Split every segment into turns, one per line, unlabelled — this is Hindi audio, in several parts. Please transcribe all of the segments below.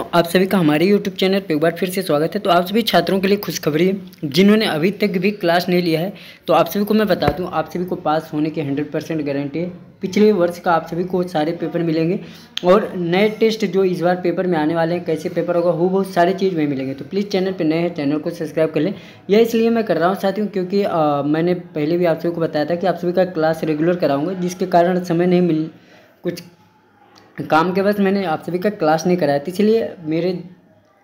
तो आप सभी का हमारे यूट्यूब चैनल पर एक बार फिर से स्वागत है। तो आप सभी छात्रों के लिए खुशखबरी है जिन्होंने अभी तक भी क्लास नहीं लिया है। तो आप सभी को मैं बता दूँ आप सभी को पास होने की हंड्रेड परसेंट गारंटी है। पिछले वर्ष का आप सभी को सारे पेपर मिलेंगे और नए टेस्ट जो इस बार पेपर में आने वाले हैं कैसे पेपर होगा वो बहुत सारी चीज़ वहीं मिलेंगे। तो प्लीज़ चैनल पर नए हैं चैनल को सब्सक्राइब कर लें। यह इसलिए मैं कर रहा हूँ साथियों क्योंकि आ, मैंने पहले भी आप सभी को बताया था कि आप सभी का क्लास रेगुलर कराऊँगा जिसके कारण समय नहीं मिल कुछ काम के वक्त मैंने आप सभी का क्लास नहीं कराया। था इसलिए मेरे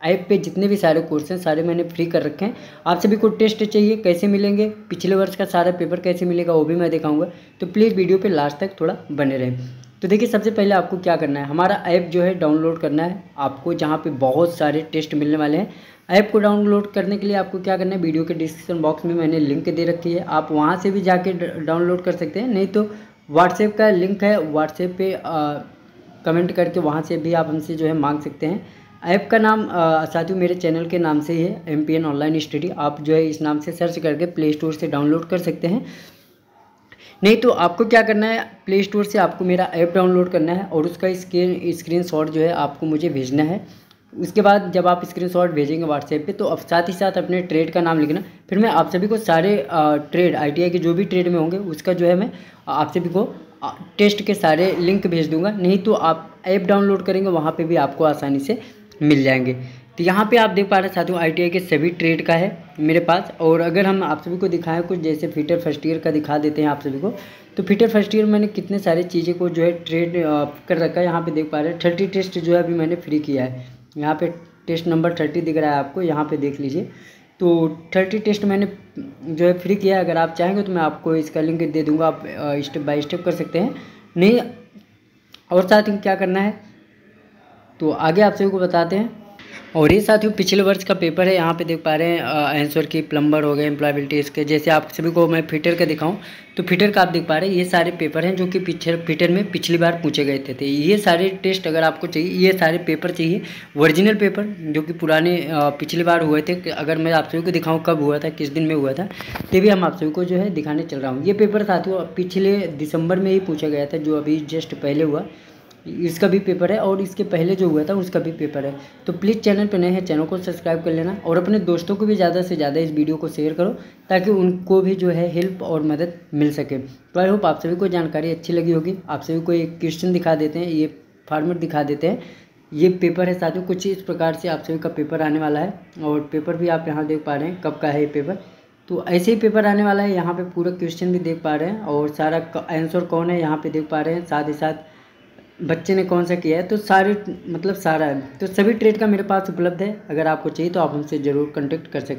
ऐप पे जितने भी सारे कोर्स हैं, सारे मैंने फ्री कर रखे हैं। आप सभी को टेस्ट चाहिए, कैसे मिलेंगे, पिछले वर्ष का सारा पेपर कैसे मिलेगा, वो भी मैं दिखाऊँगा। तो प्लीज़ वीडियो पे लास्ट तक थोड़ा बने रहें। तो देखिए, सबसे पहले आपको क्या करना है? हमारा ऐप जो है डाउनलोड करना है आपको, जहाँ पे बहुत सारे टेस्ट मिलने वाले हैं। ऐप को डाउनलोड करने के लिए आपको क्या करना है? वीडियो के डिस्क्रिप्शन बॉक्स में मैंने लिंक दे रखी है। आप वहाँ से भी जाके डाउनलोड कर सकते हैं। नहीं तो व्हाट्सएप का लिंक है। व्हाट्सएप पे कमेंट करके वहाँ से भी आप हमसे जो है मांग सकते हैं। ऐप का नाम साथियों मेरे चैनल के नाम से ही है M P N online study आप जो है इस नाम से सर्च करके प्ले स्टोर से डाउनलोड कर सकते हैं। नहीं तो आपको क्या करना है प्ले स्टोर से आपको मेरा ऐप डाउनलोड करना है और उसका स्क्रीन स्क्रीन शॉट जो है आपको मुझे भेजना है। उसके बाद जब आप स्क्रीन शॉट भेजेंगे व्हाट्सएप पे तो अब साथ ही साथ अपने ट्रेड का नाम लिखना। फिर मैं आप सभी को सारे ट्रेड आईटीआई के जो भी ट्रेड में होंगे, उसका जो है मैं आप सभी को टेस्ट के सारे लिंक भेज दूँगा। नहीं तो आप ऐप डाउनलोड करेंगे, वहाँ पे भी आपको आसानी से मिल जाएँगे। तो यहाँ पे आप देख पा रहे हैं साथियों आई के सभी ट्रेड का है मेरे पास। और अगर हम आप सभी को दिखाएँ कुछ, जैसे फिटर फ़र्स्ट ईयर का दिखा देते हैं आप सभी को। तो फिटर फ़र्स्ट ईयर मैंने कितने सारे चीज़ें को जो है ट्रेड कर रखा है। यहाँ पे देख पा रहे हैं थर्टी टेस्ट जो है अभी मैंने फ्री किया है। यहाँ पे टेस्ट नंबर थर्टी दिख रहा है आपको, यहाँ पे देख लीजिए। तो थर्टी टेस्ट मैंने जो है फ्री किया अगर आप चाहेंगे तो मैं आपको इसका लिंक दे दूँगा। आप स्टेप बाय स्टेप कर सकते हैं। नहीं, और साथ ही क्या करना है? तो आगे आप सभी को बताते हैं। और ये साथियों पिछले वर्ष का पेपर है यहाँ पे देख पा रहे हैं आंसर की प्लम्बर हो गए एम्प्लॉयबिलिटी इसके जैसे आप सभी को मैं फिटर का दिखाऊँ तो फिटर का आप देख पा रहे हैं ये सारे पेपर हैं जो कि पिछले फिटर में पिछली बार पूछे गए थे, थे। ये सारे टेस्ट अगर आपको चाहिए ये सारे पेपर चाहिए ओरिजिनल पेपर जो कि पुराने पिछली बार हुए थे अगर मैं आप सभी को दिखाऊँ कब हुआ था किस दिन में हुआ था तो भी हम आप सभी को जो है दिखाने चल रहा हूँ। ये पेपर साथियों पिछले दिसंबर में ही पूछा गया था जो अभी जस्ट पहले हुआ इसका भी पेपर है और इसके पहले जो हुआ था, उसका भी पेपर है। तो प्लीज़ चैनल पर नए हैं चैनल को सब्सक्राइब कर लेना और अपने दोस्तों को भी ज़्यादा से ज़्यादा इस वीडियो को शेयर करो ताकि उनको भी जो है हेल्प और मदद मिल सके। तो आई होप आप सभी को जानकारी अच्छी लगी होगी। आप सभी को एक क्वेश्चन दिखा देते हैं, ये फार्मेट दिखा देते हैं। ये पेपर है साथियों, कुछ इस प्रकार से आप सभी का पेपर आने वाला है और पेपर भी आप यहाँ देख पा रहे हैं, कब का है ये पेपर तो ऐसे ही पेपर आने वाला है, यहाँ पे पूरा क्वेश्चन भी देख पा रहे हैं और सारा आंसर कौन है, यहाँ पे देख पा रहे हैं, साथ ही साथ बच्चे ने कौन सा किया है? तो सारे मतलब सारा तो सभी ट्रेड का मेरे पास उपलब्ध है। अगर आपको चाहिए तो आप हमसे ज़रूर कॉन्टेक्ट कर सकते